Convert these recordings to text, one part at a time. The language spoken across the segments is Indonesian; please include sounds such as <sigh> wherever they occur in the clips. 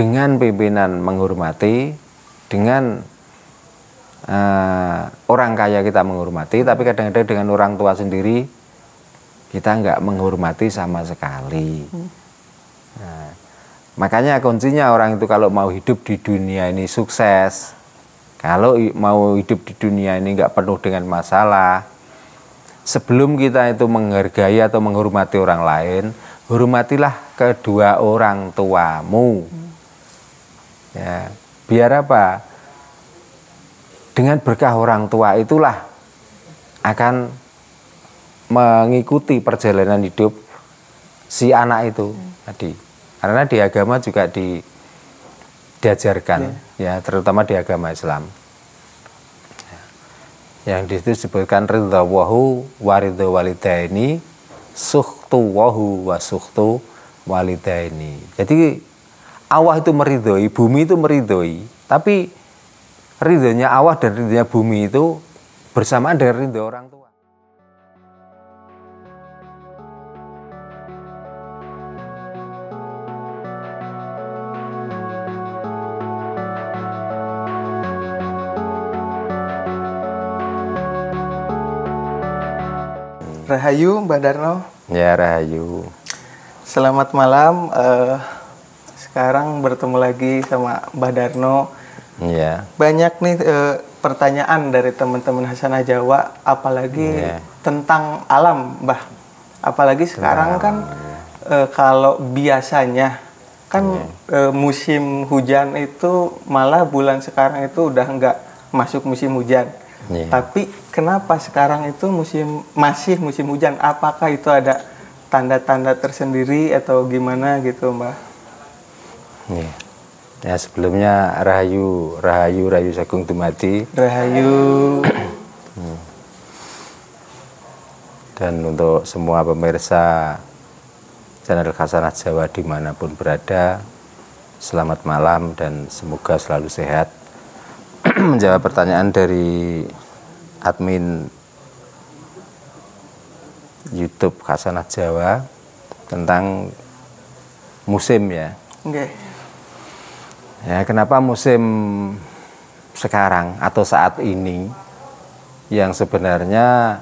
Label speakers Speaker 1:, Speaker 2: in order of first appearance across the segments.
Speaker 1: dengan pimpinan menghormati, dengan uh, orang kaya kita menghormati, tapi kadang-kadang dengan orang tua sendiri kita nggak menghormati sama sekali. Hmm. Nah, makanya kuncinya orang itu kalau mau hidup di dunia ini sukses, kalau mau hidup di dunia ini nggak penuh dengan masalah, sebelum kita itu menghargai atau menghormati orang lain, hormatilah kedua orang tuamu. Hmm. Ya, biar apa? Dengan berkah orang tua itulah akan mengikuti perjalanan hidup si anak itu hmm. tadi. Karena di agama juga di diajarkan yeah. ya, terutama di agama Islam. Yang di situ disebutkan ridha wahu waridha walidaini suhtu wahu wa suhtu walidaini. Jadi Allah itu meridhoi, bumi itu meridhoi, tapi ridhonya Allah dan ridhonya bumi itu bersamaan dengan ridho orang tua.
Speaker 2: Rahayu Mbak Darno.
Speaker 1: Ya Rahayu.
Speaker 2: Selamat malam. Uh, sekarang bertemu lagi sama Mbak Darno.
Speaker 1: Iya.
Speaker 2: Banyak nih e, pertanyaan dari teman-teman Hasanah Jawa, apalagi yeah. tentang alam, Mbah. Apalagi sekarang kan e, kalau biasanya kan yeah. e, musim hujan itu malah bulan sekarang itu udah nggak masuk musim hujan. Yeah. Tapi kenapa sekarang itu musim masih musim hujan? Apakah itu ada tanda-tanda tersendiri atau gimana gitu, Mbah?
Speaker 1: Ya. Ya sebelumnya Rahayu, Rahayu, Rahayu Sagung Dumadi.
Speaker 2: Rahayu.
Speaker 1: Hmm. Dan untuk semua pemirsa channel Khasanah Jawa di mana pun berada, selamat malam dan semoga selalu sehat. <clears throat> Menjawab pertanyaan dari admin YouTube Khasanah Jawa tentang musim ya.
Speaker 2: Okay.
Speaker 1: Ya, kenapa musim sekarang atau saat ini yang sebenarnya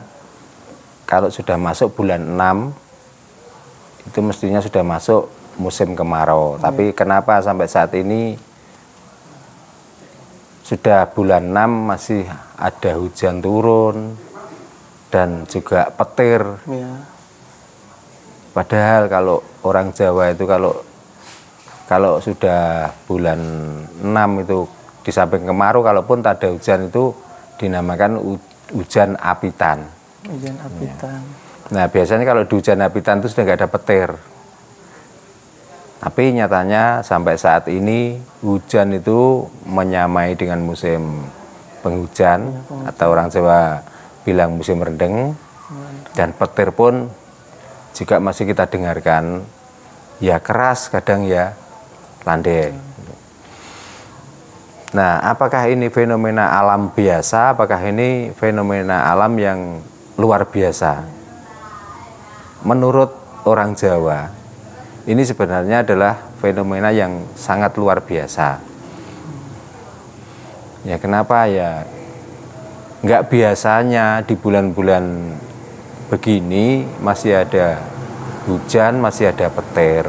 Speaker 1: kalau sudah masuk bulan 6 itu mestinya sudah masuk musim kemarau. Hmm. Tapi kenapa sampai saat ini sudah bulan 6 masih ada hujan turun dan juga petir. Ya. Padahal kalau orang Jawa itu kalau kalau sudah bulan 6 itu di samping kemarau kalaupun tak ada hujan itu dinamakan hujan apitan.
Speaker 2: Hujan apitan.
Speaker 1: Ya. Nah biasanya kalau di hujan apitan itu sudah nggak ada petir. Tapi nyatanya sampai saat ini hujan itu menyamai dengan musim penghujan ya, atau orang Jawa bilang musim rendeng dan petir pun juga masih kita dengarkan ya keras kadang ya landai. Nah, apakah ini fenomena alam biasa? Apakah ini fenomena alam yang luar biasa? Menurut orang Jawa, ini sebenarnya adalah fenomena yang sangat luar biasa. Ya, kenapa ya? Nggak biasanya di bulan-bulan begini masih ada hujan, masih ada petir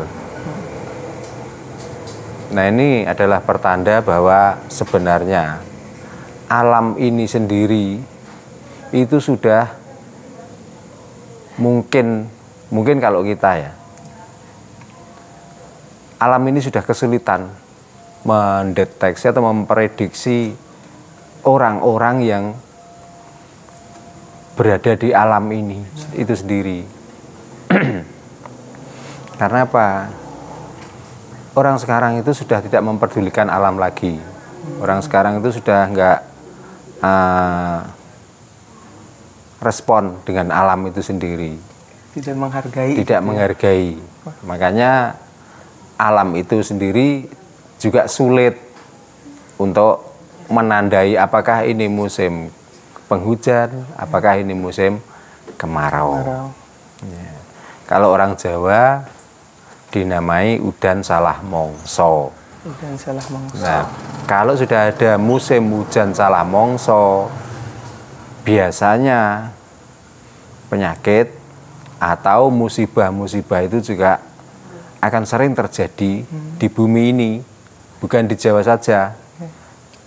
Speaker 1: Nah ini adalah pertanda bahwa sebenarnya alam ini sendiri itu sudah mungkin mungkin kalau kita ya alam ini sudah kesulitan mendeteksi atau memprediksi orang-orang yang berada di alam ini itu sendiri. <clears throat> Karena apa? Orang sekarang itu sudah tidak memperdulikan alam lagi. Orang sekarang itu sudah nggak uh, respon dengan alam itu sendiri.
Speaker 2: Tidak menghargai.
Speaker 1: Tidak ya. menghargai. Makanya alam itu sendiri juga sulit untuk menandai apakah ini musim penghujan, apakah ini musim kemarau. kemarau. Ya. Kalau orang Jawa dinamai udan salah mongso.
Speaker 2: Hujan salah mongso.
Speaker 1: Nah, kalau sudah ada musim hujan salah mongso, biasanya penyakit atau musibah-musibah itu juga akan sering terjadi di bumi ini, bukan di Jawa saja.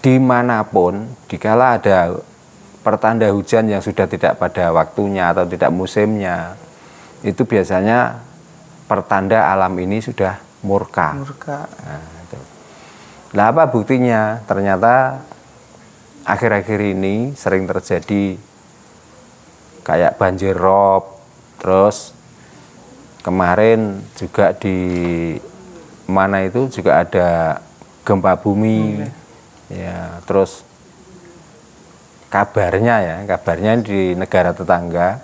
Speaker 1: Di mana pun, dikala ada pertanda hujan yang sudah tidak pada waktunya atau tidak musimnya, itu biasanya pertanda alam ini sudah murka.
Speaker 2: Murka.
Speaker 1: Nah, itu. Nah, apa buktinya? Ternyata akhir-akhir ini sering terjadi kayak banjir rob, terus kemarin juga di mana itu juga ada gempa bumi, ya terus kabarnya ya, kabarnya di negara tetangga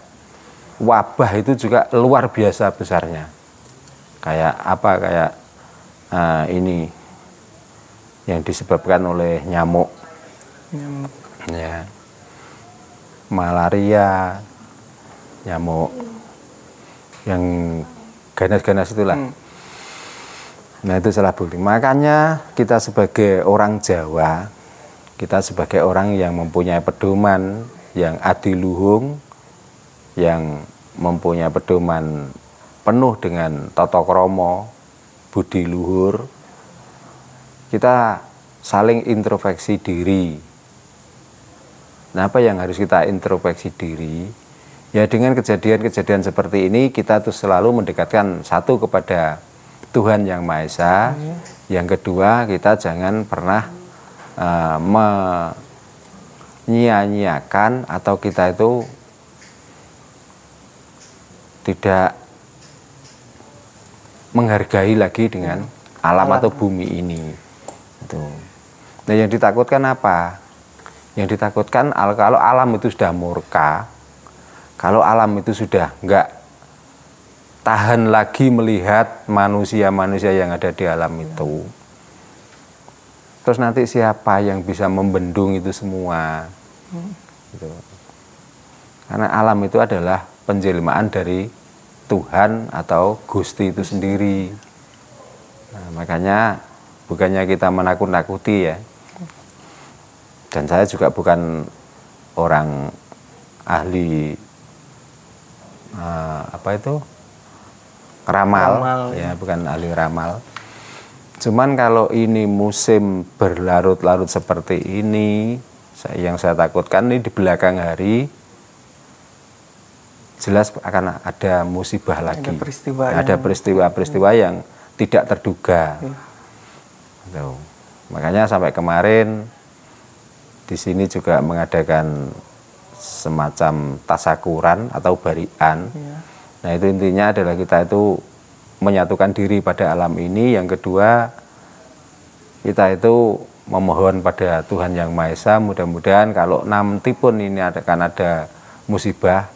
Speaker 1: wabah itu juga luar biasa besarnya, kayak apa kayak uh, ini yang disebabkan oleh nyamuk,
Speaker 2: Nyamuk.
Speaker 1: ya malaria, nyamuk yang ganas-ganas itulah.
Speaker 2: Hmm.
Speaker 1: Nah itu salah bukti. Makanya kita sebagai orang Jawa, kita sebagai orang yang mempunyai pedoman yang adiluhung, yang mempunyai pedoman penuh dengan tata kromo, budi luhur, kita saling introspeksi diri. Nah apa yang harus kita introspeksi diri? Ya dengan kejadian-kejadian seperti ini kita tuh selalu mendekatkan satu kepada Tuhan yang Maha Esa. Yang kedua kita jangan pernah uh, menyia-nyiakan atau kita itu tidak menghargai lagi dengan alam,
Speaker 2: Alam.
Speaker 1: atau bumi ini. Itu. Nah yang ditakutkan apa? Yang ditakutkan al- kalau alam itu sudah murka, kalau alam itu sudah enggak tahan lagi melihat manusia-manusia yang ada di alam itu. Terus nanti siapa yang bisa membendung itu semua? Gitu. Karena alam itu adalah penjelmaan dari Tuhan atau Gusti itu sendiri. Nah, makanya bukannya kita menakut-nakuti ya. Dan saya juga bukan orang ahli eh, apa itu ramal,
Speaker 2: Ramal,
Speaker 1: ya bukan ahli ramal. Cuman kalau ini musim berlarut-larut seperti ini, yang saya takutkan ini di belakang hari jelas akan ada musibah lagi.
Speaker 2: peristiwa
Speaker 1: Ada
Speaker 2: yang-
Speaker 1: peristiwa-peristiwa yang tidak terduga.
Speaker 2: Iya.
Speaker 1: Tuh. Makanya sampai kemarin di sini juga mengadakan semacam tasakuran atau barian.
Speaker 2: Iya.
Speaker 1: Nah itu intinya adalah kita itu menyatukan diri pada alam ini. Yang kedua kita itu memohon pada Tuhan Yang Maha Esa mudah-mudahan kalau nanti pun ini ada- akan ada musibah,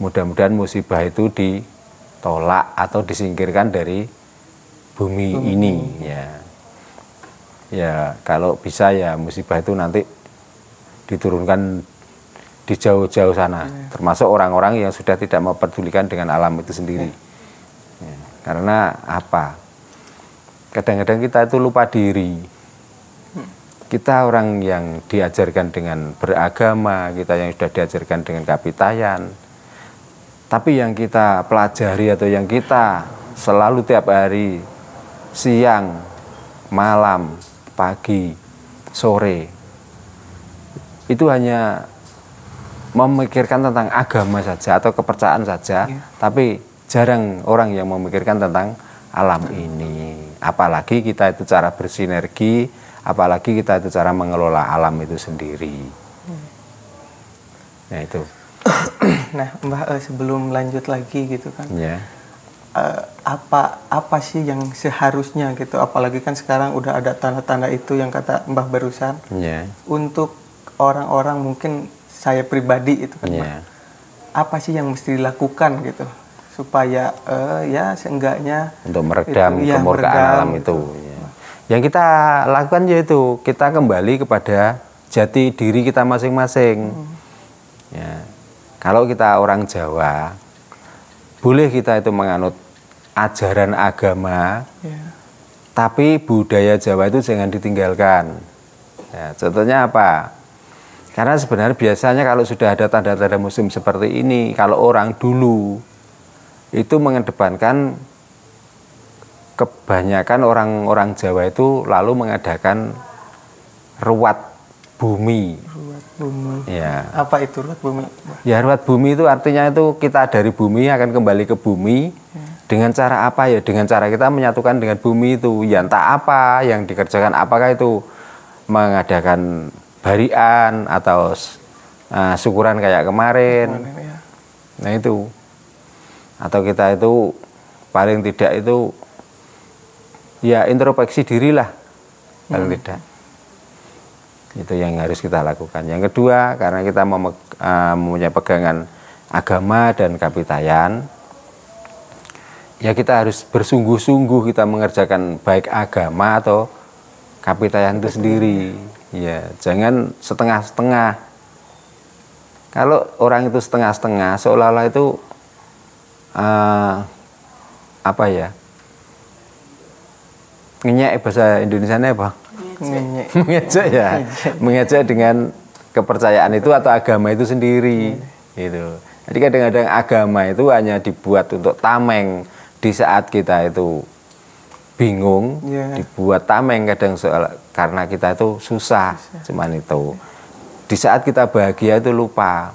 Speaker 1: mudah-mudahan musibah itu ditolak atau disingkirkan dari bumi ini ya. Ya kalau bisa ya musibah itu nanti diturunkan di jauh-jauh sana, termasuk orang-orang yang sudah tidak memperdulikan dengan alam itu sendiri. Ya, karena apa? Kadang-kadang kita itu lupa diri. Kita orang yang diajarkan dengan beragama, kita yang sudah diajarkan dengan kapitayan. Tapi yang kita pelajari atau yang kita selalu tiap hari siang, malam, pagi, sore itu hanya memikirkan tentang agama saja atau kepercayaan saja,
Speaker 2: Iya.
Speaker 1: tapi jarang orang yang memikirkan tentang alam ini. Apalagi kita itu cara bersinergi, apalagi kita itu cara mengelola alam itu sendiri. Nah itu, <clears throat>
Speaker 2: Nah, Mbah eh, sebelum lanjut lagi gitu kan.
Speaker 1: ya,
Speaker 2: eh, apa apa sih yang seharusnya gitu apalagi kan sekarang udah ada tanda-tanda itu yang kata Mbah barusan
Speaker 1: ya,
Speaker 2: untuk orang-orang mungkin saya pribadi itu kan Mbah.
Speaker 1: ya.
Speaker 2: apa sih yang mesti dilakukan gitu supaya eh, ya seenggaknya
Speaker 1: untuk meredam
Speaker 2: Itu, iya,
Speaker 1: kemurkaan
Speaker 2: meredam,
Speaker 1: alam itu. ya. Yang kita lakukan yaitu kita kembali kepada jati diri kita masing-masing. Ya. Kalau kita orang Jawa, boleh kita itu menganut ajaran agama,
Speaker 2: ya
Speaker 1: tapi budaya Jawa itu jangan ditinggalkan. Ya, contohnya apa? Karena sebenarnya biasanya kalau sudah ada tanda-tanda musim seperti ini, kalau orang dulu itu mengedepankan kebanyakan orang-orang Jawa itu lalu mengadakan ruat bumi.
Speaker 2: Ruat bumi.
Speaker 1: Ya.
Speaker 2: Apa itu ruat bumi?
Speaker 1: Ya ruat bumi itu artinya itu kita dari bumi akan kembali ke bumi. Ya dengan cara apa ya dengan cara kita menyatukan dengan bumi itu ya entah apa yang dikerjakan apakah itu mengadakan barian atau uh, syukuran kayak kemarin ya. nah itu atau kita itu paling tidak itu ya introspeksi diri lah paling hmm. tidak itu yang harus kita lakukan. Yang kedua karena kita uh, mempunyai pegangan agama dan kapitayan ya kita harus bersungguh-sungguh kita mengerjakan baik agama atau kapitayan itu sendiri. Ya jangan setengah-setengah. Kalau orang itu setengah-setengah seolah-olah itu uh, apa ya? Ngenyek bahasa Indonesia apa mengejek <laughs> ya? Mengejek dengan kepercayaan itu atau agama itu sendiri gitu. Jadi kadang-kadang agama itu hanya dibuat untuk tameng di saat kita itu bingung yeah. dibuat tameng kadang soal karena kita itu susah, susah. cuman itu. Di saat kita bahagia itu lupa.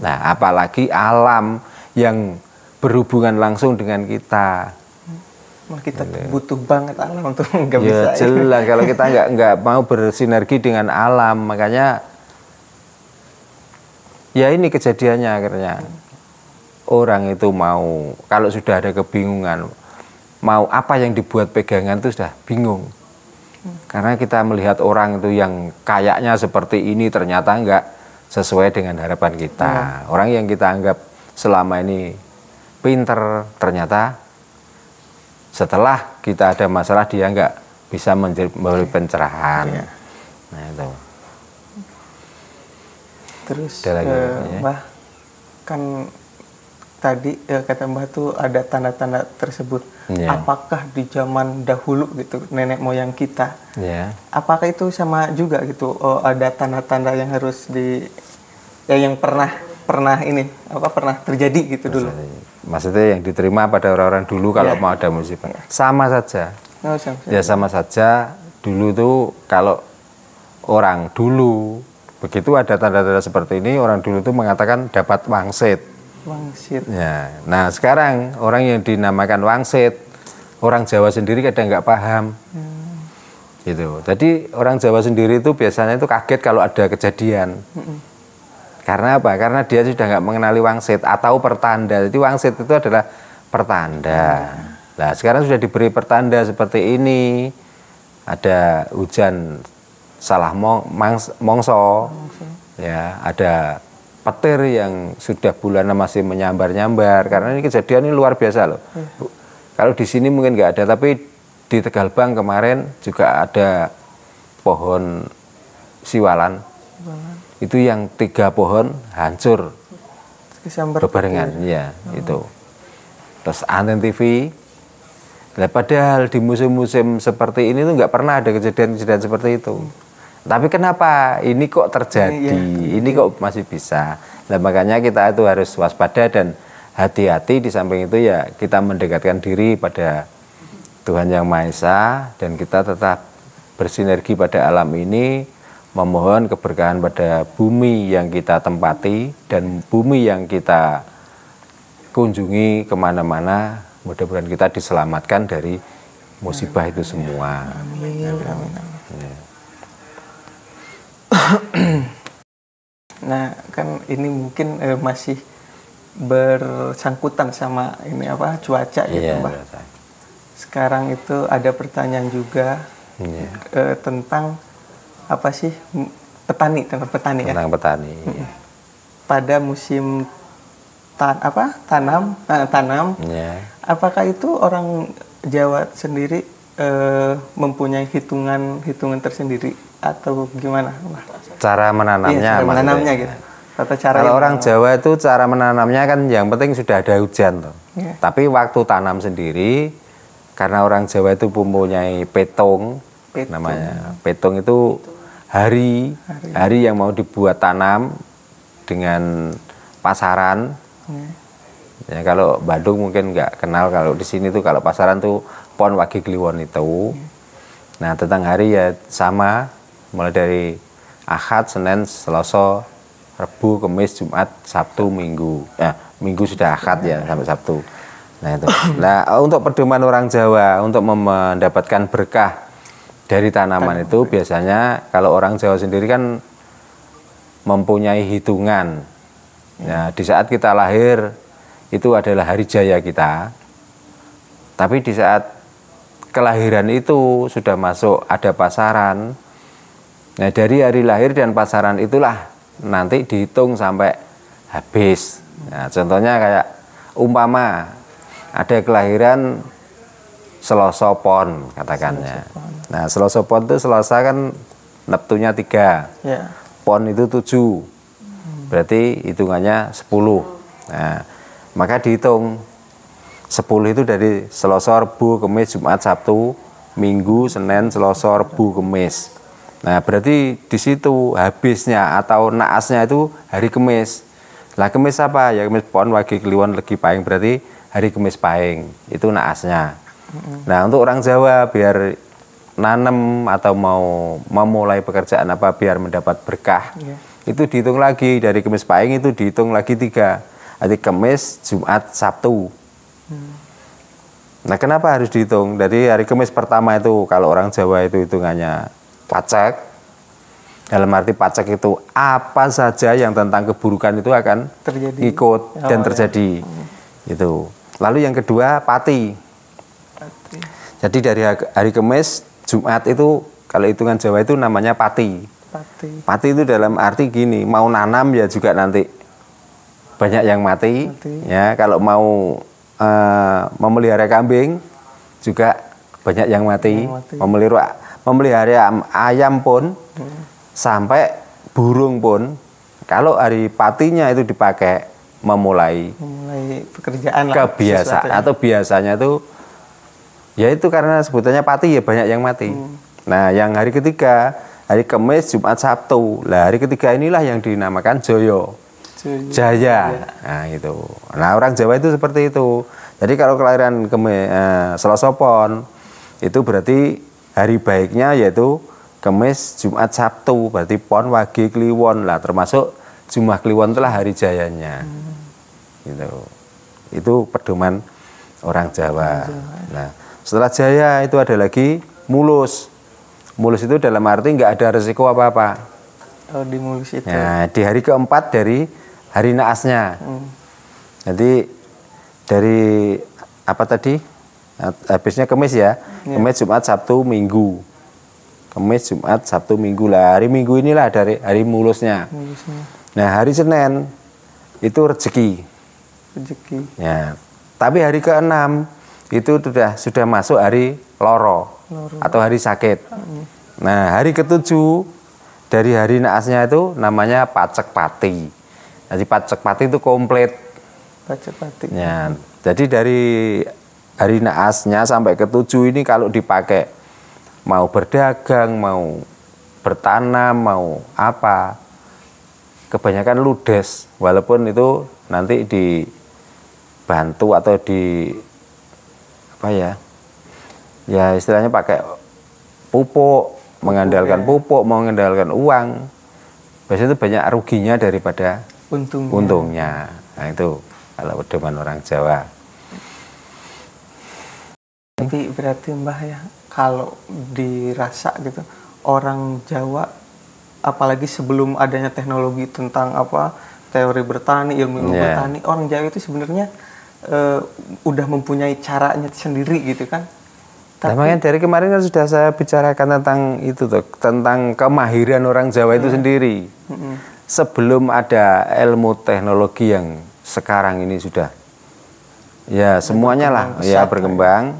Speaker 1: Nah apalagi alam yang berhubungan langsung dengan kita
Speaker 2: Wah, kita butuh banget alam untuk <laughs> nggak
Speaker 1: ya, bisa jelas. Kalau kita nggak <laughs> nggak mau bersinergi dengan alam makanya ya ini kejadiannya akhirnya. Orang itu mau kalau sudah ada kebingungan mau apa yang dibuat pegangan itu sudah bingung. Karena kita melihat orang itu yang kayaknya seperti ini ternyata enggak sesuai dengan harapan kita. Hmm. orang yang kita anggap selama ini pinter ternyata setelah kita ada masalah dia enggak bisa memberi pencerahan ya. nah itu
Speaker 2: terus uh, ya. kan tadi ya, kata Mbah tuh ada tanda-tanda tersebut. Yeah. Apakah di zaman dahulu gitu nenek moyang kita? Yeah. Apakah itu sama juga gitu? Oh, ada tanda-tanda yang harus di ya yang pernah pernah ini apa pernah terjadi gitu dulu?
Speaker 1: Maksudnya yang diterima pada orang-orang dulu kalau yeah. mau ada musibah. Yeah. Sama saja. Oh, sama, sama. Ya sama saja. Dulu tuh kalau orang dulu begitu ada tanda-tanda seperti ini orang dulu tuh mengatakan dapat wangsit
Speaker 2: Wangsit.
Speaker 1: Ya. Nah sekarang orang yang dinamakan wangsit, orang Jawa sendiri kadang nggak paham. Hmm. Gitu. Jadi orang Jawa sendiri itu biasanya itu kaget kalau ada kejadian. Hmm. Karena apa? Karena dia sudah nggak mengenali wangsit atau pertanda. Jadi wangsit itu adalah pertanda. Nah sekarang sudah diberi pertanda seperti ini. Ada hujan salah mong, mongso, ya ada petir yang sudah bulanan masih menyambar-nyambar karena ini kejadian ini luar biasa loh. Hmm. Kalau di sini mungkin nggak ada tapi di Tegalbang kemarin juga ada pohon siwalan. Hmm. Itu yang tiga pohon hancur bebarengan ya hmm. itu. Terus anten TV Nah, padahal di musim-musim seperti ini tuh nggak pernah ada kejadian-kejadian seperti itu. Hmm tapi kenapa ini kok terjadi? Iya. Ini kok masih bisa. Nah, makanya kita itu harus waspada dan hati-hati di samping itu ya kita mendekatkan diri pada Tuhan Yang Maha Esa dan kita tetap bersinergi pada alam ini memohon keberkahan pada bumi yang kita tempati dan bumi yang kita kunjungi ke mana-mana mudah-mudahan kita diselamatkan dari musibah itu semua. Amin. Amin.
Speaker 2: Nah kan ini mungkin eh, masih bersangkutan sama ini apa cuaca gitu iya, mbak sekarang itu ada pertanyaan juga iya. eh, tentang apa sih petani tentang petani
Speaker 1: ya? tentang ya petani iya.
Speaker 2: pada musim tan apa tanam eh, tanam iya. apakah itu orang Jawa sendiri eh, mempunyai hitungan hitungan tersendiri atau gimana?
Speaker 1: Cara menanamnya. Iya,
Speaker 2: cara menanamnya gitu.
Speaker 1: Tata cara Kalau orang Jawa itu cara menanamnya kan yang penting sudah ada hujan tuh. Yeah. Tapi waktu tanam sendiri karena orang Jawa itu mempunyai petong,
Speaker 2: Petong.
Speaker 1: namanya. Petong itu hari, hari yang mau dibuat tanam dengan pasaran.
Speaker 2: Ya.
Speaker 1: Ya kalau Bandung mungkin nggak kenal kalau di sini tuh kalau pasaran tuh Pon Wage Kliwon itu. Nah tentang hari ya sama mulai dari Ahad, Senin, Selasa, Rebu, Kamis, Jumat, Sabtu, Minggu. Ya Minggu sudah Ahad ya sampai Sabtu. Nah itu. Nah untuk pedoman orang Jawa untuk mendapatkan berkah dari tanaman itu biasanya kalau orang Jawa sendiri kan mempunyai hitungan. Nah, di saat kita lahir itu adalah hari jaya kita. Tapi di saat kelahiran itu sudah masuk ada pasaran. Nah, dari hari lahir dan pasaran itulah nanti dihitung sampai habis. Nah, contohnya kayak umpama ada kelahiran Selasa Pon katakannya. Nah, Selasa Pon itu Selasa kan Neptunya tiga
Speaker 2: Ya.
Speaker 1: pon itu 7 berarti hitungannya 10 nah maka dihitung 10 itu dari Selasa, Rebu, Kamis, Jumat, Sabtu, Minggu, Senin, Selasa, Rebu, Kamis. Nah, berarti di situ habisnya atau naasnya itu hari Kamis. Lah Kamis apa? Ya Kamis Pon, Wage, Kliwon, Legi, Pahing berarti hari Kamis Pahing. Itu naasnya. Nah, untuk orang Jawa biar nanam atau mau memulai pekerjaan apa biar mendapat berkah
Speaker 2: Iya.
Speaker 1: itu dihitung lagi dari Kamis Pahing itu dihitung lagi tiga Jadi Kamis, Jumat, Sabtu. Nah kenapa harus dihitung? Dari hari Kamis pertama itu kalau orang Jawa itu hitungannya pacek. Dalam arti pacek itu apa saja yang tentang keburukan itu akan
Speaker 2: Terjadi.
Speaker 1: ikut
Speaker 2: Oh,
Speaker 1: dan
Speaker 2: ya.
Speaker 1: terjadi. Itu. Lalu yang kedua pati. Jadi dari hari Kamis, Jumat itu kalau hitungan Jawa itu namanya pati.
Speaker 2: Pati.
Speaker 1: Mati itu dalam arti gini, mau nanam ya juga nanti banyak yang mati.
Speaker 2: Mati.
Speaker 1: Ya, kalau mau eh, memelihara kambing juga banyak yang mati.
Speaker 2: Yang mati.
Speaker 1: Memelihara memelihara am- ayam pun sampai burung pun kalau hari patinya itu dipakai memulai
Speaker 2: Memulai pekerjaan
Speaker 1: kebiasaan atau biasanya itu ya itu karena sebutannya pati ya banyak yang mati. Nah, yang hari ketiga, hari Kamis, Jumat, Sabtu. Lah hari ketiga inilah yang dinamakan Joyo.
Speaker 2: Cuy.
Speaker 1: Jaya. Nah, itu. Nah, orang Jawa itu seperti itu. Jadi kalau kelahiran Kemi, eh, Selasa Pon itu berarti hari baiknya yaitu Kamis, Jumat, Sabtu. Berarti Pon, Wage, Kliwon lah termasuk Jumat Kliwon itulah hari jayanya. Gitu. Itu pedoman orang Jawa. Nah, setelah Jaya itu ada lagi Mulus. Mulus itu dalam arti nggak ada resiko apa-apa.
Speaker 2: Oh, di mulus itu.
Speaker 1: Nah, di hari keempat dari hari naasnya.
Speaker 2: Hmm.
Speaker 1: Jadi dari apa tadi? Habisnya Kamis ya. Kamis, Jumat, Sabtu, Minggu. Kamis, Jumat, Sabtu, Minggu lah. Hari Minggu inilah dari hari mulusnya.
Speaker 2: Mulusnya
Speaker 1: Nah, hari Senin itu rezeki.
Speaker 2: rezeki.
Speaker 1: Ya. Tapi hari keenam itu sudah sudah masuk hari loro,
Speaker 2: Loro.
Speaker 1: atau hari sakit. Nah, hari ketujuh dari hari naasnya itu namanya pacek pati. Jadi pacek pati itu komplit.
Speaker 2: Baca pati.
Speaker 1: Ya, jadi dari hari naasnya sampai ketujuh ini kalau dipakai mau berdagang, mau bertanam, mau apa, kebanyakan ludes. Walaupun itu nanti dibantu atau di apa ya, ya istilahnya pakai pupuk, mengandalkan pupuk, mengandalkan uang. Biasanya itu banyak ruginya daripada
Speaker 2: Untungnya.
Speaker 1: untungnya. Nah itu kalau pedoman orang Jawa.
Speaker 2: Tapi berarti Mbah ya, kalau dirasa gitu, orang Jawa, apalagi sebelum adanya teknologi tentang apa teori bertani, ilmu ilmu
Speaker 1: Iya.
Speaker 2: bertani, orang Jawa itu sebenarnya eh, udah mempunyai caranya sendiri gitu kan.
Speaker 1: Nah, makanya dari kemarin kan sudah saya bicarakan tentang itu tuh, tentang kemahiran orang Jawa itu sendiri.
Speaker 2: Mm-mm.
Speaker 1: Sebelum ada ilmu teknologi yang sekarang ini sudah ya semuanya lah ya berkembang.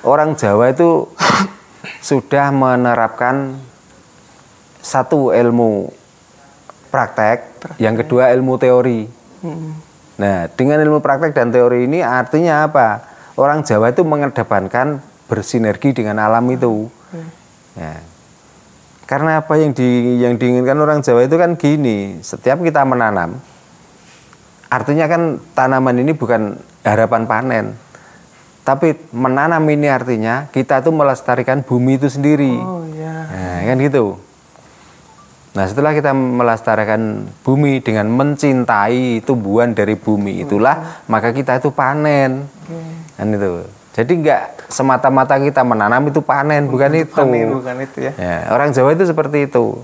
Speaker 1: Orang Jawa itu <coughs> sudah menerapkan satu ilmu praktek, yang kedua ilmu teori.
Speaker 2: Mm-mm.
Speaker 1: Nah, dengan ilmu praktek dan teori ini artinya apa? Orang Jawa itu mengedepankan bersinergi dengan alam itu. Ya. Karena apa yang di yang diinginkan orang Jawa itu kan gini, setiap kita menanam, artinya kan tanaman ini bukan harapan panen, tapi menanam ini artinya kita tuh melestarikan bumi itu sendiri.
Speaker 2: Oh ya.
Speaker 1: Nah, kan gitu. Nah, setelah kita melestarikan bumi dengan mencintai tumbuhan dari bumi itulah, maka kita itu panen. Kan itu. Jadi nggak semata-mata kita menanam itu panen, bukan itu.
Speaker 2: Panen bukan itu ya.
Speaker 1: Ya, orang Jawa itu seperti itu.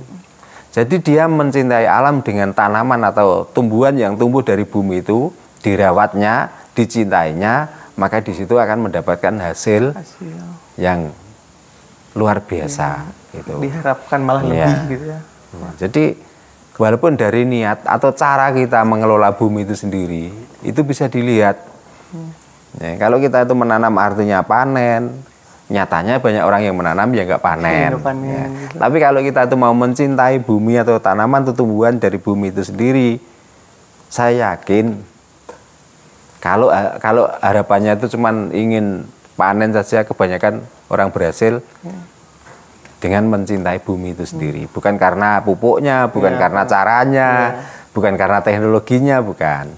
Speaker 1: Jadi dia mencintai alam dengan tanaman atau tumbuhan yang tumbuh dari bumi itu, dirawatnya, dicintainya, maka di situ akan mendapatkan hasil,
Speaker 2: Hasil.
Speaker 1: yang luar biasa gitu.
Speaker 2: Diharapkan malah
Speaker 1: Iya.
Speaker 2: lebih gitu ya.
Speaker 1: Nah, Jadi walaupun dari niat atau cara kita mengelola bumi itu sendiri itu bisa dilihat. Ya, kalau kita itu menanam artinya panen, nyatanya banyak orang yang menanam ya nggak panen.
Speaker 2: Panen,
Speaker 1: Ya.
Speaker 2: gitu.
Speaker 1: Tapi kalau kita itu mau mencintai bumi atau tanaman atau tumbuhan dari bumi itu sendiri, saya yakin kalau kalau harapannya itu cuman ingin panen saja kebanyakan orang berhasil dengan mencintai bumi itu sendiri bukan karena pupuknya bukan
Speaker 2: Iya.
Speaker 1: karena caranya
Speaker 2: Iya.
Speaker 1: bukan karena teknologinya bukan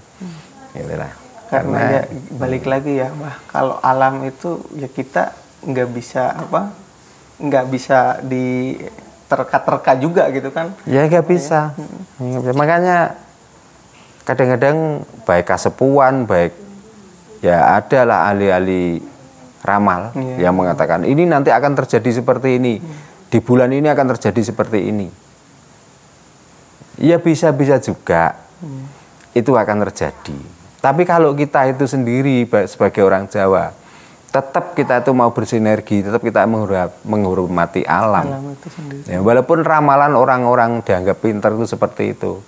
Speaker 1: Itulah.
Speaker 2: Karena ya balik lagi ya, bah kalau alam itu ya kita nggak bisa apa, nggak bisa di terka-terka juga gitu kan.
Speaker 1: ya nggak bisa Nggak bisa. makanya kadang-kadang baik kasepuan baik ya adalah ahli-ahli ramal
Speaker 2: Iya.
Speaker 1: yang mengatakan ini nanti akan terjadi seperti ini di bulan ini akan terjadi seperti ini. Ya bisa-bisa juga itu akan terjadi. Tapi kalau kita itu sendiri ba- sebagai orang Jawa tetap kita itu mau bersinergi tetap kita menghorma- menghormati alam.
Speaker 2: Alam itu sendiri.
Speaker 1: Ya, walaupun ramalan orang-orang dianggap pintar itu seperti itu,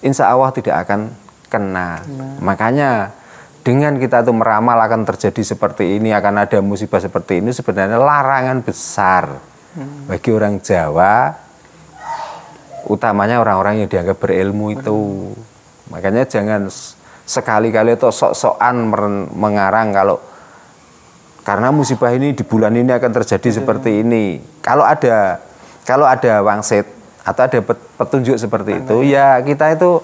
Speaker 1: insya Allah tidak akan kena. Makanya dengan kita tuh meramal akan terjadi seperti ini, akan ada musibah seperti ini, sebenarnya larangan besar bagi orang Jawa, utamanya orang-orang yang dianggap berilmu itu. Makanya jangan sekali-kali itu sok-sokan mengarang kalau karena musibah ini di bulan ini akan terjadi seperti ini. Kalau ada kalau ada wangsit atau ada pet- petunjuk seperti itu, ya kita itu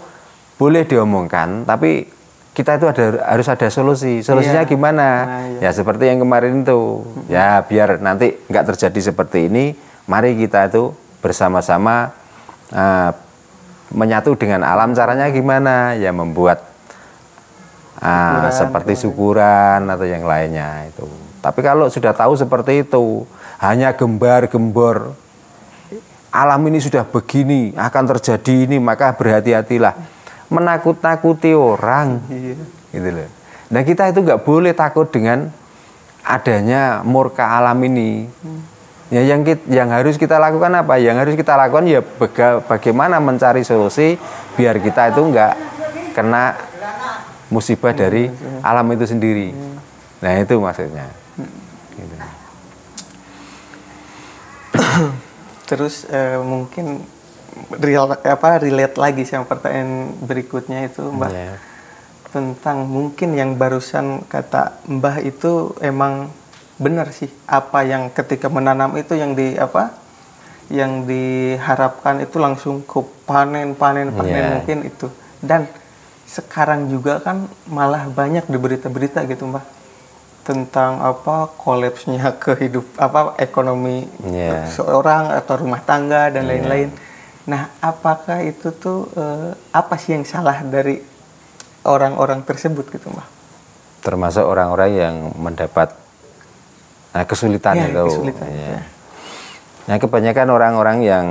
Speaker 1: boleh diomongkan, tapi kita itu ada harus ada solusi. Solusinya
Speaker 2: Iya.
Speaker 1: gimana?
Speaker 2: Nah,
Speaker 1: Ya seperti yang kemarin itu. Ya biar nanti nggak terjadi seperti ini, mari kita itu bersama-sama eh, menyatu dengan alam. Caranya gimana? Ya membuat
Speaker 2: Syukuran,
Speaker 1: seperti syukuran atau yang lainnya itu. Tapi kalau sudah tahu seperti itu, hanya gembar-gembor alam ini sudah begini, akan terjadi ini, maka berhati-hatilah. Menakut-nakuti orang,
Speaker 2: Iya.
Speaker 1: gitu loh. Nah kita itu nggak boleh takut dengan adanya murka alam ini. Ya yang kit- yang harus kita lakukan apa? Yang harus kita lakukan ya baga- bagaimana mencari solusi biar kita itu nggak kena musibah dari alam itu sendiri. Nah itu maksudnya. Gitu. <coughs>
Speaker 2: Terus eh, mungkin real apa relate lagi sama pertanyaan berikutnya itu Mbah
Speaker 1: Ya.
Speaker 2: tentang mungkin yang barusan kata Mbah itu emang benar sih apa yang ketika menanam itu yang di apa yang diharapkan itu langsung ke panen panen panen
Speaker 1: Iya.
Speaker 2: mungkin itu dan sekarang juga kan malah banyak di berita-berita gitu Mbah tentang apa kolapsnya <laughs> kehidup apa ekonomi
Speaker 1: Iya.
Speaker 2: seorang atau rumah tangga dan lain-lain. Nah, apakah itu tuh eh, apa sih yang salah dari orang-orang tersebut gitu, Mbak?
Speaker 1: Termasuk orang-orang yang mendapat nah, kesulitan
Speaker 2: Ya,
Speaker 1: itu.
Speaker 2: kesulitan,
Speaker 1: Ya.
Speaker 2: ya.
Speaker 1: Nah kebanyakan orang-orang yang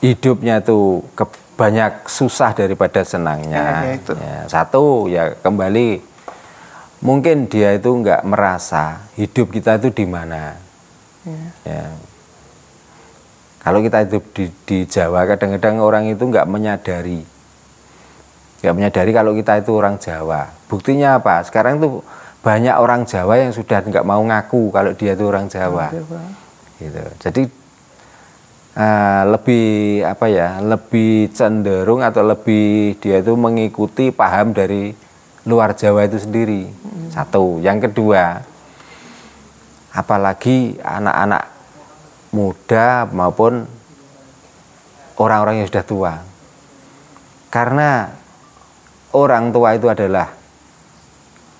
Speaker 1: hidupnya itu ke- banyak susah daripada senangnya.
Speaker 2: Ya, ya, itu.
Speaker 1: Ya, satu ya kembali mungkin dia itu nggak merasa hidup kita itu di mana.
Speaker 2: Ya.
Speaker 1: Ya. Kalau kita hidup di, di Jawa kadang-kadang orang itu nggak menyadari, nggak menyadari kalau kita itu orang Jawa. Buktinya apa? Sekarang itu banyak orang Jawa yang sudah nggak mau ngaku kalau dia itu orang Jawa.
Speaker 2: Jawa.
Speaker 1: Gitu. Jadi eh, lebih apa ya? Lebih cenderung atau lebih dia itu mengikuti paham dari luar Jawa itu sendiri. Satu. Yang kedua, apalagi anak-anak muda maupun orang-orang yang sudah tua. Karena orang tua itu adalah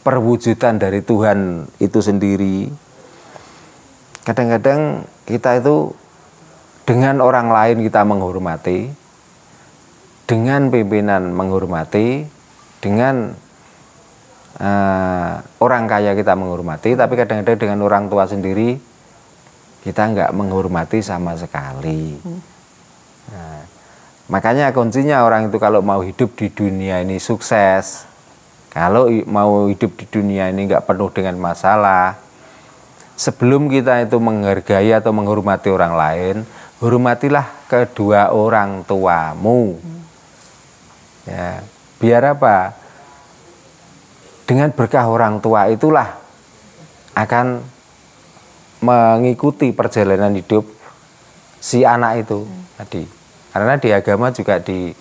Speaker 1: perwujudan dari Tuhan itu sendiri. Kadang-kadang kita itu dengan orang lain kita menghormati, dengan pimpinan menghormati, dengan uh, orang kaya kita menghormati, tapi kadang-kadang dengan orang tua sendiri kita nggak menghormati sama sekali. Nah, makanya kuncinya orang itu kalau mau hidup di dunia ini sukses, kalau mau hidup di dunia ini nggak penuh dengan masalah, sebelum kita itu menghargai atau menghormati orang lain, hormatilah kedua orang tuamu. Ya, biar apa? Dengan berkah orang tua itulah akan mengikuti perjalanan hidup si anak itu tadi. Karena di agama juga di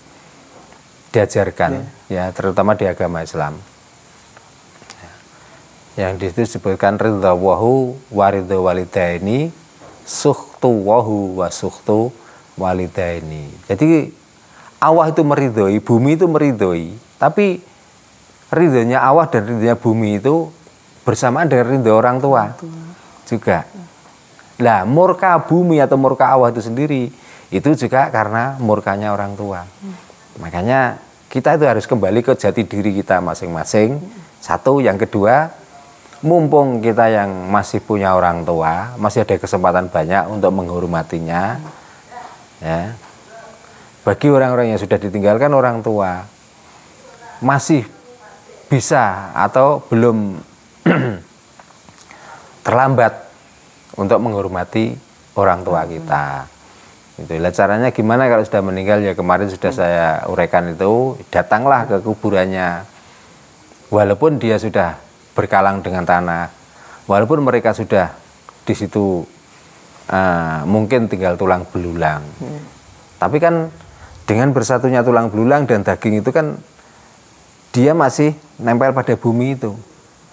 Speaker 1: diajarkan ya, ya terutama di agama Islam. Yang di situ disebutkan ridha wahu waridha walidaini suhtu wahu wa suhtu walidaini. Jadi Allah itu meridhoi, bumi itu meridhoi, tapi ridhonya Allah dan ridhonya bumi itu bersamaan dengan ridho orang tua juga. Nah, murka bumi atau murka Allah itu sendiri itu juga karena murkanya orang tua. Makanya kita itu harus kembali ke jati diri kita masing-masing. Satu, yang kedua, mumpung kita yang masih punya orang tua, masih ada kesempatan banyak untuk menghormatinya. Ya, bagi orang-orang yang sudah ditinggalkan orang tua masih bisa atau belum <clears throat> terlambat untuk menghormati orang tua kita. Itu caranya gimana kalau sudah meninggal ya kemarin sudah saya uraikan itu datanglah ke kuburannya. Walaupun dia sudah berkalang dengan tanah, walaupun mereka sudah di situ uh, mungkin tinggal tulang belulang. Hmm. Tapi kan dengan bersatunya tulang belulang dan daging itu kan dia masih nempel pada bumi itu.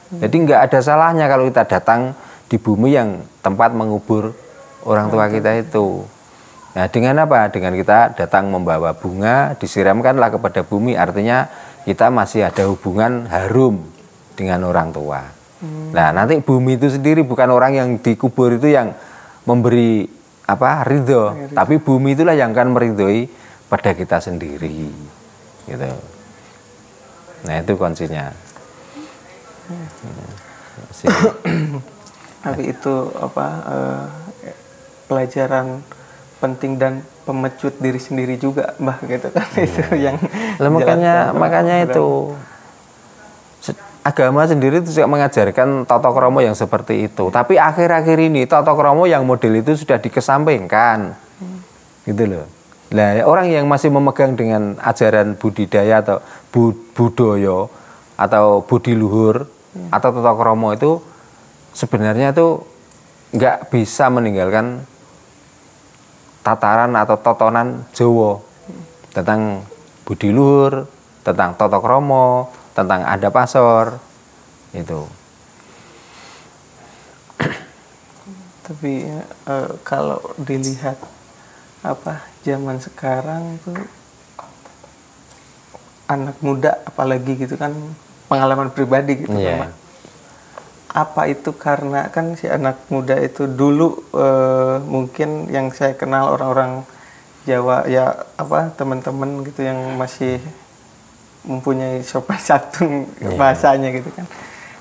Speaker 1: Jadi nggak ada salahnya kalau kita datang di bumi yang tempat mengubur orang tua kita itu. Nah dengan apa? Dengan kita datang membawa bunga, disiramkanlah kepada bumi, artinya kita masih ada hubungan harum dengan orang tua. Hmm. Nah nanti bumi itu sendiri bukan orang yang dikubur itu yang memberi apa ridho, tapi bumi itulah yang akan meridhoi pada kita sendiri gitu nah itu kuncinya <coughs>
Speaker 2: tapi itu apa uh, pelajaran penting dan pemecut diri sendiri juga mbah gitu kan hmm. itu yang
Speaker 1: Lalu makanya makanya itu agama sendiri itu juga mengajarkan tata kromo yang seperti itu tapi akhir-akhir ini tata kromo yang model itu sudah dikesampingkan hmm. gitu loh Nah, orang yang masih memegang dengan ajaran budidaya atau bud budoyo atau budi luhur hmm. atau tata kromo itu sebenarnya itu nggak bisa meninggalkan tataran atau totonan Jawa tentang budi luhur, tentang tata kromo, tentang ada pasor itu.
Speaker 2: Tapi e, kalau dilihat apa zaman sekarang tuh anak muda apalagi gitu kan pengalaman pribadi gitu yeah. kan apa itu karena kan si anak muda itu dulu uh, mungkin yang saya kenal orang-orang Jawa ya apa teman-teman gitu yang masih mempunyai sopan <laughs> santun yeah. bahasanya gitu kan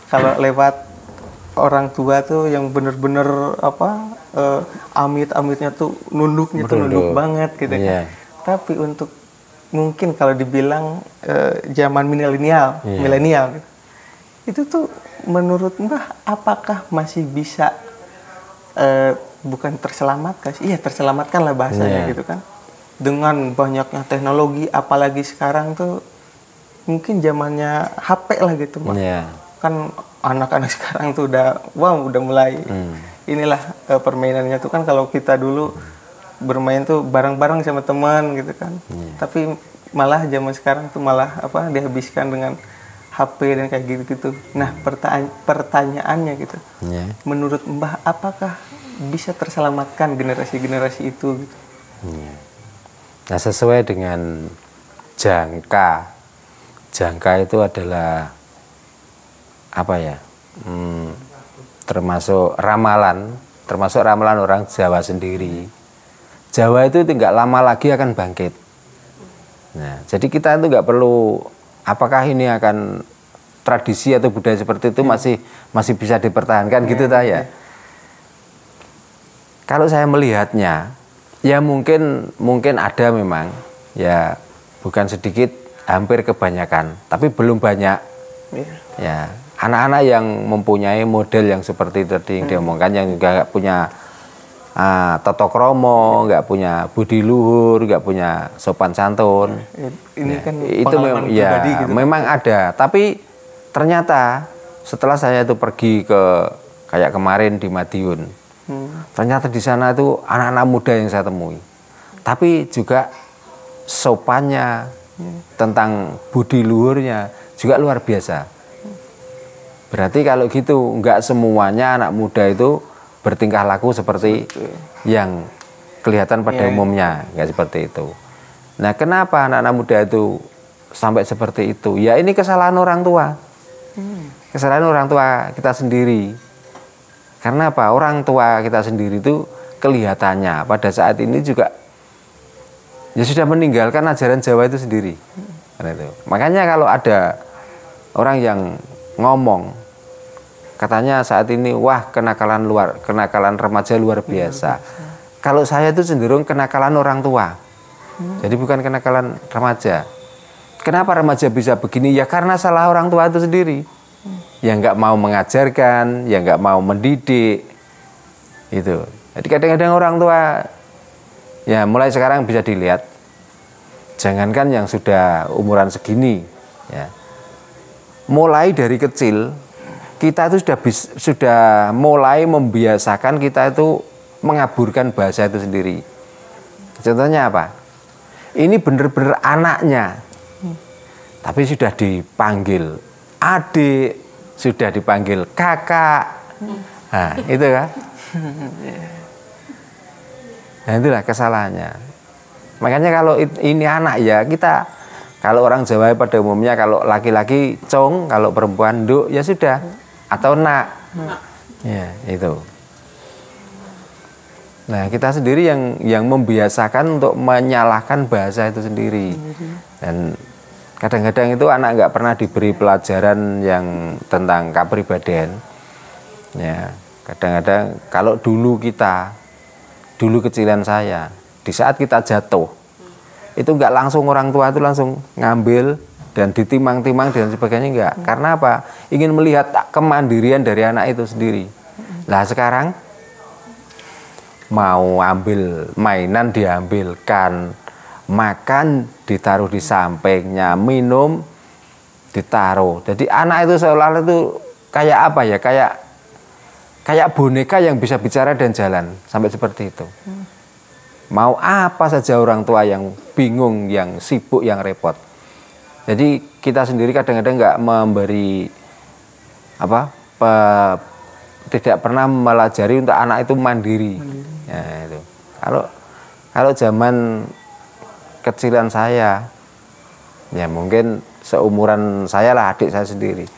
Speaker 2: kalau lewat orang tua tuh yang bener-bener apa uh, amit-amitnya tuh nunduknya tuh nunduk banget gitu yeah. kan. Tapi untuk mungkin kalau dibilang uh, zaman milenial, yeah. milenial gitu, itu tuh menurut Mbah apakah masih bisa uh, bukan terselamatkan? Iya terselamatkan lah bahasanya yeah. gitu kan. Dengan banyaknya teknologi, apalagi sekarang tuh mungkin zamannya HP lah gitu, Mbak. Yeah. Kan anak-anak <laughs> sekarang tuh udah wow udah mulai hmm inilah uh, permainannya tuh kan kalau kita dulu bermain tuh bareng-bareng sama teman gitu kan. Yeah. Tapi malah zaman sekarang tuh malah apa dihabiskan dengan HP dan kayak gitu-gitu. Nah, pertanya pertanyaannya gitu.
Speaker 1: Ya.
Speaker 2: Menurut Mbah apakah bisa terselamatkan generasi-generasi itu gitu?
Speaker 1: Ya. Nah, sesuai dengan jangka. Jangka itu adalah apa ya? Hmm, termasuk ramalan, termasuk ramalan orang Jawa sendiri. Jawa itu tidak lama lagi akan bangkit. Nah, jadi kita itu nggak perlu apakah ini akan tradisi atau budaya seperti itu masih masih bisa dipertahankan gitu ta ya. Kalau saya melihatnya, ya mungkin mungkin ada memang ya bukan sedikit hampir kebanyakan, tapi belum banyak. Ya, anak-anak yang mempunyai model yang seperti tadi yang diomongkan yang juga punya ah, toto kromo, nggak punya budi luhur, nggak punya sopan santun.
Speaker 2: Ini
Speaker 1: Ya,
Speaker 2: kan
Speaker 1: itu memang ya
Speaker 2: gitu.
Speaker 1: memang ada, tapi ternyata setelah saya itu pergi ke kayak kemarin di Madiun,
Speaker 2: Hmm.
Speaker 1: ternyata di sana itu anak-anak muda yang saya temui, tapi juga sopannya tentang budi luhurnya juga luar biasa. Berarti kalau gitu nggak semuanya anak muda itu bertingkah laku seperti yang kelihatan pada
Speaker 2: iya.
Speaker 1: umumnya, nggak seperti itu. Nah, kenapa anak-anak muda itu sampai seperti itu? Ya ini kesalahan orang tua. Kesalahan orang tua kita sendiri. Karena apa? Orang tua kita sendiri itu kelihatannya pada saat ini juga ya sudah meninggalkan ajaran Jawa itu sendiri. Karena itu. Makanya kalau ada orang yang ngomong katanya saat ini wah kenakalan luar kenakalan remaja luar biasa. Kalau saya itu cenderung kenakalan orang tua. Jadi bukan kenakalan remaja. Kenapa remaja bisa begini? Ya karena salah orang tua itu sendiri. Yang nggak mau mengajarkan, yang nggak mau mendidik. Itu. Jadi kadang-kadang orang tua ya mulai sekarang bisa dilihat. Jangankan yang sudah umuran segini, ya. Mulai dari kecil kita itu sudah bis- sudah mulai membiasakan kita itu mengaburkan bahasa itu sendiri. Contohnya apa? Ini benar-benar anaknya. Tapi sudah dipanggil adik, sudah dipanggil kakak. Nah, itu kan. Nah, itulah kesalahannya. Makanya kalau ini anak ya kita kalau orang Jawa pada umumnya kalau laki-laki cong, kalau perempuan nduk ya sudah atau nak. Ya, itu. Nah, kita sendiri yang yang membiasakan untuk menyalahkan bahasa itu sendiri. Dan kadang-kadang itu anak nggak pernah diberi pelajaran yang tentang kepribadian. Ya, kadang-kadang kalau dulu kita, dulu kecilan saya, di saat kita jatuh, itu nggak langsung orang tua itu langsung ngambil dan ditimang-timang dan sebagainya enggak. Karena apa? Ingin melihat kemandirian dari anak itu sendiri. Lah sekarang mau ambil mainan diambilkan, makan ditaruh di sampingnya, minum ditaruh. Jadi anak itu seolah-olah itu kayak apa ya? Kayak kayak boneka yang bisa bicara dan jalan sampai seperti itu. Mau apa saja orang tua yang bingung, yang sibuk, yang repot. Jadi kita sendiri kadang-kadang nggak memberi apa pe- tidak pernah melajari untuk anak itu mandiri. Ya, itu. Kalau kalau zaman kecilan saya, ya mungkin seumuran saya lah adik saya sendiri.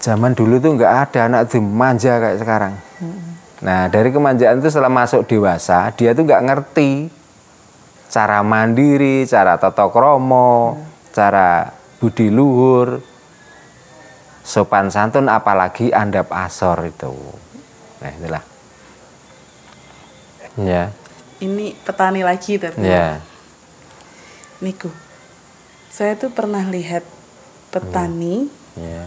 Speaker 1: Zaman dulu tuh nggak ada anak itu manja kayak sekarang. Nah dari kemanjaan itu setelah masuk dewasa dia tuh nggak ngerti cara mandiri, cara toto kromo, cara budi luhur, sopan santun, apalagi andap asor itu. Nah itulah. Ya,
Speaker 3: Ini petani lagi tapi.
Speaker 1: ya,
Speaker 3: Niku. Saya tuh pernah lihat petani,
Speaker 1: ya,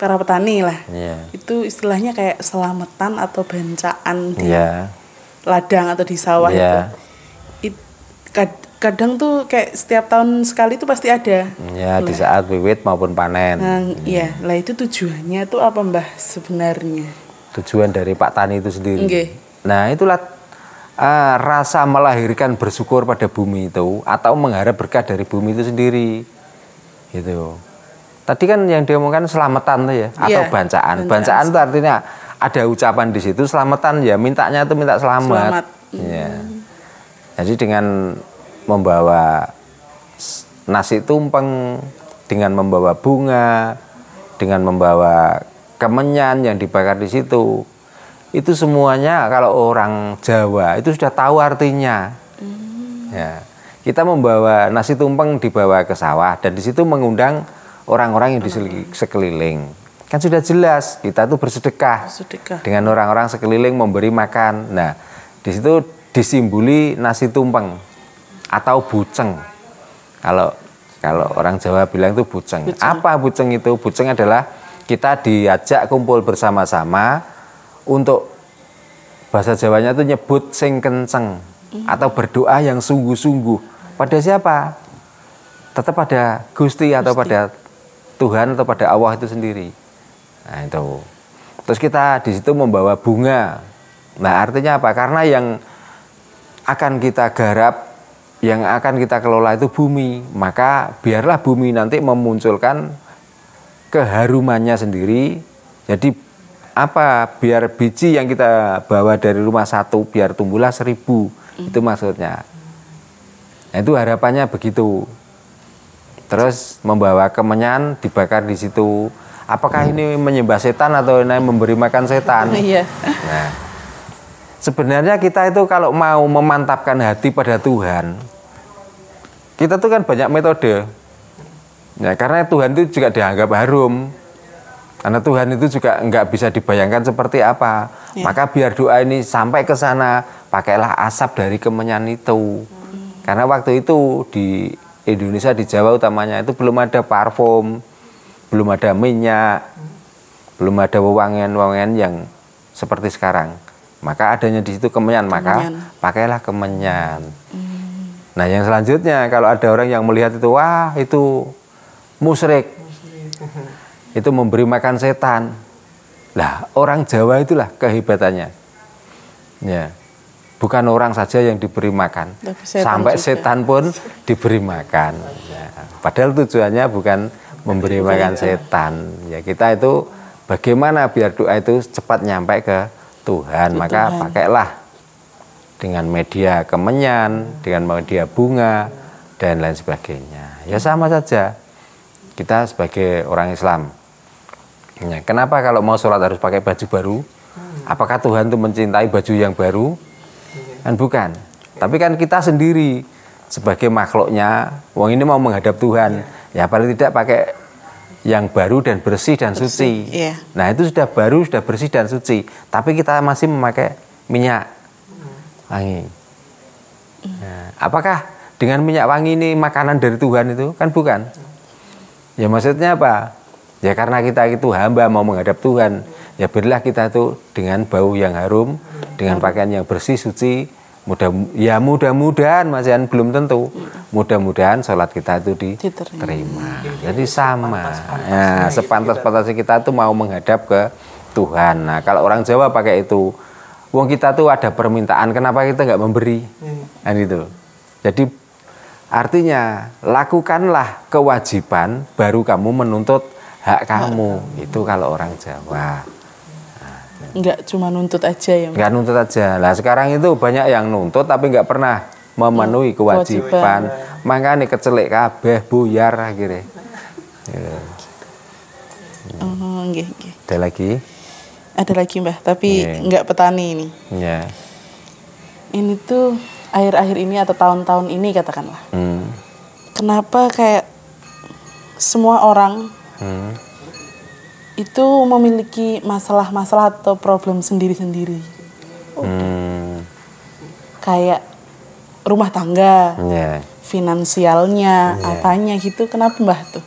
Speaker 3: para petani lah.
Speaker 1: ya,
Speaker 3: Itu istilahnya kayak selamatan atau bancaan di
Speaker 1: ya,
Speaker 3: ladang atau di sawah
Speaker 1: ya,
Speaker 3: itu. It- kadang tuh kayak setiap tahun sekali tuh pasti ada.
Speaker 1: ya di saat wiwit maupun panen.
Speaker 3: Nah, iya, lah itu tujuannya tuh apa Mbah sebenarnya?
Speaker 1: Tujuan dari Pak Tani itu sendiri.
Speaker 3: Nggih.
Speaker 1: Nah itulah eh, rasa melahirkan bersyukur pada bumi itu atau mengharap berkah dari bumi itu sendiri. Gitu. tadi kan yang diomongkan selamatan tuh ya atau
Speaker 3: Iya,
Speaker 1: bancaan.
Speaker 3: bancaan.
Speaker 1: Bancaan itu artinya ada ucapan di situ selamatan ya mintanya itu minta selamat.
Speaker 3: Selamat.
Speaker 1: Ya. Jadi dengan membawa nasi tumpeng, dengan membawa bunga, dengan membawa kemenyan yang dibakar di situ, itu semuanya kalau orang Jawa itu sudah tahu artinya. Ya. Kita membawa nasi tumpeng dibawa ke sawah dan di situ mengundang orang-orang yang di sekeliling. Kan sudah jelas kita tuh bersedekah
Speaker 3: Sedekah.
Speaker 1: dengan orang-orang sekeliling memberi makan. Nah, di situ disimboli nasi tumpeng atau buceng. Kalau kalau orang Jawa bilang itu buceng. Apa buceng itu? Buceng adalah kita diajak kumpul bersama-sama untuk bahasa Jawanya itu nyebut sing kenceng atau berdoa yang sungguh-sungguh. Pada siapa? Tetap pada Gusti atau pada Tuhan atau pada Allah itu sendiri. Nah, itu. Terus kita di situ membawa bunga. Nah, artinya apa? Karena yang akan kita garap, yang akan kita kelola itu bumi, maka biarlah bumi nanti memunculkan keharumannya sendiri. Jadi apa? Biar biji yang kita bawa dari rumah satu, biar tumbuhlah seribu. Itu maksudnya. Nah, itu harapannya begitu. Terus membawa kemenyan dibakar di situ. Apakah ini menyembah setan atau ini memberi makan setan? <laughs>
Speaker 3: Iya.
Speaker 1: Nah, sebenarnya kita itu kalau mau memantapkan hati pada Tuhan, kita tuh kan banyak metode. Ya, karena Tuhan itu juga dianggap harum. Karena Tuhan itu juga nggak bisa dibayangkan seperti apa.
Speaker 3: Ya.
Speaker 1: Maka biar doa ini sampai ke sana, pakailah asap dari kemenyan itu. Karena waktu itu di Indonesia di Jawa utamanya itu belum ada parfum, belum ada minyak, belum ada wewangian-wewangian yang seperti sekarang. Maka adanya di situ kemenyan, maka
Speaker 3: Kemenyan.
Speaker 1: pakailah kemenyan. Nah, yang selanjutnya kalau ada orang yang melihat itu, wah itu musyrik. Itu memberi makan setan. Lah, orang Jawa itulah kehebatannya. Ya. Bukan orang saja yang diberi makan,
Speaker 3: setan
Speaker 1: sampai
Speaker 3: juga.
Speaker 1: setan pun diberi makan. Ya. Padahal tujuannya bukan memberi makan setan. Ya kita itu bagaimana biar doa itu cepat nyampe ke Tuhan.
Speaker 3: Ke
Speaker 1: Maka
Speaker 3: Tuhan.
Speaker 1: pakailah dengan media kemenyan, dengan media bunga dan lain sebagainya. Ya sama saja. Kita sebagai orang Islam. Ya, kenapa kalau mau sholat harus pakai baju baru? Apakah Tuhan itu mencintai baju yang baru? Kan bukan. Tapi kan kita sendiri sebagai makhluknya, wong ini mau menghadap Tuhan, ya paling tidak pakai yang baru dan bersih dan suci.
Speaker 3: iya.
Speaker 1: Nah itu sudah baru, sudah bersih dan suci. Tapi kita masih memakai minyak wangi. Nah, apakah dengan minyak wangi ini makanan dari Tuhan itu? Kan bukan. Ya maksudnya apa? Ya karena kita itu hamba mau menghadap Tuhan. Ya berilah kita itu dengan bau yang harum, dengan pakaian yang bersih, suci. Mudah, ya mudah-mudahan masih belum tentu. Mudah-mudahan sholat kita itu
Speaker 3: Diterima.
Speaker 1: Jadi sama. Ya, sepantas-pantasnya kita tuh mau menghadap ke Tuhan. Nah kalau orang Jawa pakai itu, wong kita tuh ada permintaan, kenapa kita nggak memberi? Kan itu. Jadi artinya lakukanlah kewajiban, baru kamu menuntut hak kamu. Itu kalau orang Jawa.
Speaker 3: Nggak cuma nuntut aja ya.
Speaker 1: Nggak nuntut aja lah sekarang itu banyak yang nuntut tapi nggak pernah memenuhi kewajiban makanya kecelik kabeh buyar akhirnya Ya,
Speaker 3: Oh, nggih, nggih.
Speaker 1: ada lagi
Speaker 3: Ada lagi mbah, tapi
Speaker 1: Iya.
Speaker 3: nggak petani ini.
Speaker 1: ya
Speaker 3: Ini tuh akhir-akhir ini atau tahun-tahun ini katakanlah.
Speaker 1: hmm.
Speaker 3: Kenapa kayak semua orang
Speaker 1: Hmm.
Speaker 3: itu memiliki masalah-masalah atau problem sendiri-sendiri.
Speaker 1: Hmm.
Speaker 3: Kayak rumah tangga,
Speaker 1: ya
Speaker 3: finansialnya,
Speaker 1: Iya.
Speaker 3: apanya gitu. Kenapa mbah tuh?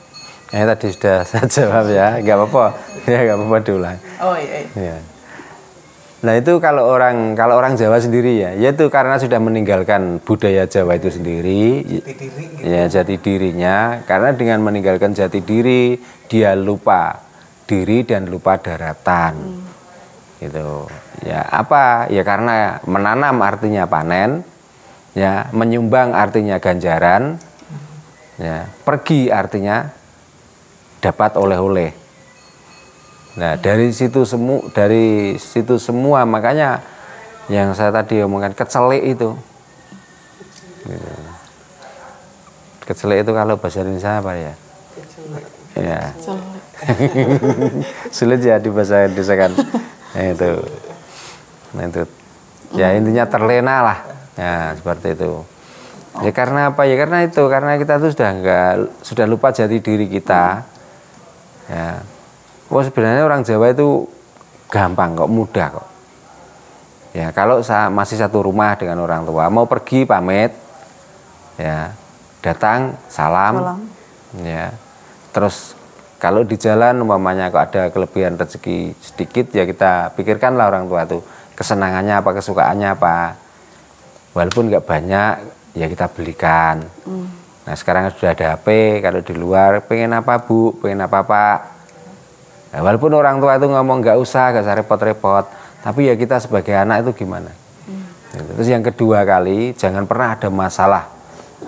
Speaker 1: Eh tadi sudah <laughs> saya jawab ya, nggak apa-apa, ya <laughs> nggak apa-apa diulang.
Speaker 3: Oh iya.
Speaker 1: Ya. Nah itu kalau orang kalau orang Jawa sendiri ya, yaitu karena sudah meninggalkan budaya Jawa itu sendiri, ya jati dirinya. Karena dengan meninggalkan jati diri, dia lupa diri dan lupa daratan. Gitu. Ya apa? Ya karena menanam artinya panen, ya menyumbang artinya ganjaran, ya pergi artinya dapat oleh-oleh. Nah, dari situ semu dari situ semua makanya yang saya tadi omongkan kecelik itu. Gitu. Kecelik itu kalau bahasa Indonesia apa ya? Ya. <laughs> Sulit ya di bahasa Indonesia kan. Nah, itu. Nah, itu. Ya intinya terlena lah. Ya, seperti itu. Ya karena apa ya? Karena itu, karena kita tuh sudah enggak sudah lupa jati diri kita. Ya. Wah sebenarnya orang Jawa itu gampang kok, mudah kok. Ya, kalau saya masih satu rumah dengan orang tua, mau pergi pamit, ya, datang salam, salam. ya, terus kalau di jalan umpamanya kok ada kelebihan rezeki sedikit, ya kita pikirkanlah orang tua itu kesenangannya apa, kesukaannya apa, walaupun nggak banyak, ya kita belikan. Hmm. Nah sekarang sudah ada HP, kalau di luar pengen apa bu, pengen apa pak. Nah, walaupun orang tua itu ngomong nggak usah, nggak usah repot-repot, tapi ya kita sebagai anak itu gimana? Hmm. Terus yang kedua kali, jangan pernah ada masalah,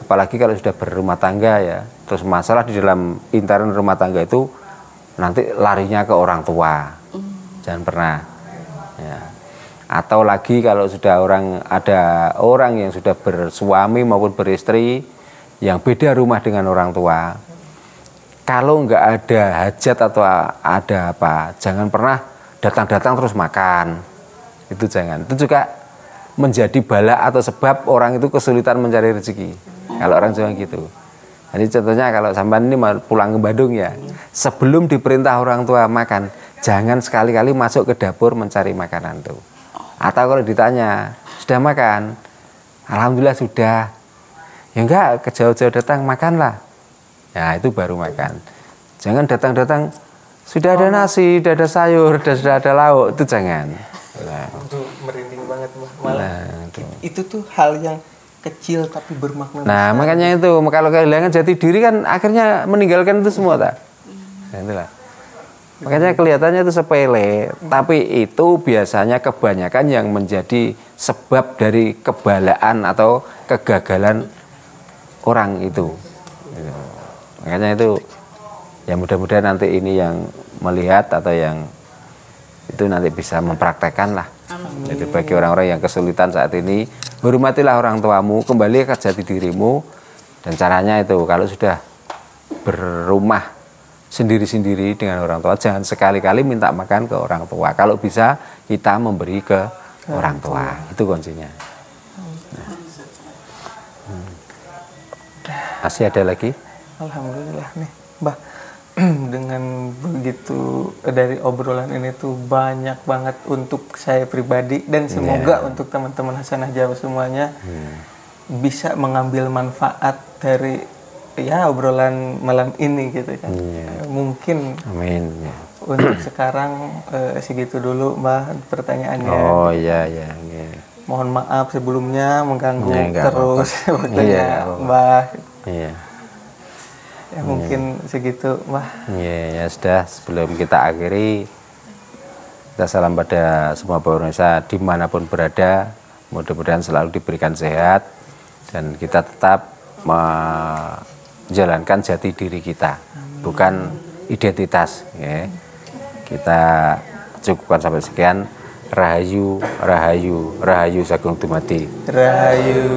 Speaker 1: apalagi kalau sudah berumah tangga ya. Terus masalah di dalam intern rumah tangga itu nanti larinya ke orang tua, hmm. jangan pernah. Ya atau lagi kalau sudah orang ada orang yang sudah bersuami maupun beristri yang beda rumah dengan orang tua. Kalau nggak ada hajat atau ada apa jangan pernah datang-datang terus makan. Itu jangan. Itu juga menjadi bala atau sebab orang itu kesulitan mencari rezeki. Kalau orang Jawa gitu. Jadi contohnya kalau sampai ini pulang ke Bandung ya sebelum diperintah orang tua makan jangan sekali-kali masuk ke dapur mencari makanan tuh. Atau kalau ditanya, sudah makan? Alhamdulillah sudah. Ya enggak, ke jauh-jauh datang makanlah. Ya itu baru makan. Jangan datang-datang sudah ada nasi, sudah ada sayur, sudah ada lauk, itu jangan.
Speaker 2: Nah. Itu merinding banget malah. Nah, itu. itu tuh hal yang kecil tapi bermakna
Speaker 1: Nah, besar. makanya itu kalau kehilangan jati diri kan akhirnya meninggalkan itu semua tak. Nah, itulah. Makanya kelihatannya itu sepele, tapi itu biasanya kebanyakan yang menjadi sebab dari kebalaan atau kegagalan orang itu. Makanya itu ya mudah-mudahan nanti ini yang melihat atau yang itu nanti bisa mempraktekkan lah. Jadi bagi orang-orang yang kesulitan saat ini, hormatilah orang tuamu, kembali ke jati dirimu, dan caranya itu kalau sudah berumah sendiri-sendiri dengan orang tua. Jangan sekali-kali minta makan ke orang tua. Kalau bisa kita memberi ke orang tua. Itu kuncinya. Masih ada lagi?
Speaker 2: Alhamdulillah nih, Mbah. <clears throat> dengan begitu dari obrolan ini tuh banyak banget untuk saya pribadi dan semoga yeah. untuk teman-teman Hasanah Jawa semuanya hmm. bisa mengambil manfaat dari ya obrolan malam ini gitu kan. Yeah. Mungkin.
Speaker 1: Amin.
Speaker 2: Ya. Untuk <clears throat> sekarang uh, segitu dulu mbak pertanyaannya.
Speaker 1: Oh iya iya. Yeah.
Speaker 2: Mohon maaf sebelumnya mengganggu yeah, terus <laughs> waktunya yeah, mbak. Iya. Ya mungkin segitu mbak.
Speaker 1: Iya ya sudah sebelum kita akhiri kita salam pada semua pemirsa di mana pun berada mudah-mudahan selalu diberikan sehat dan kita tetap menjalankan jati diri kita, bukan identitas. Ya. Kita cukupkan sampai sekian. Rahayu, Rahayu, Rahayu Sagung Dumati.
Speaker 2: Rahayu.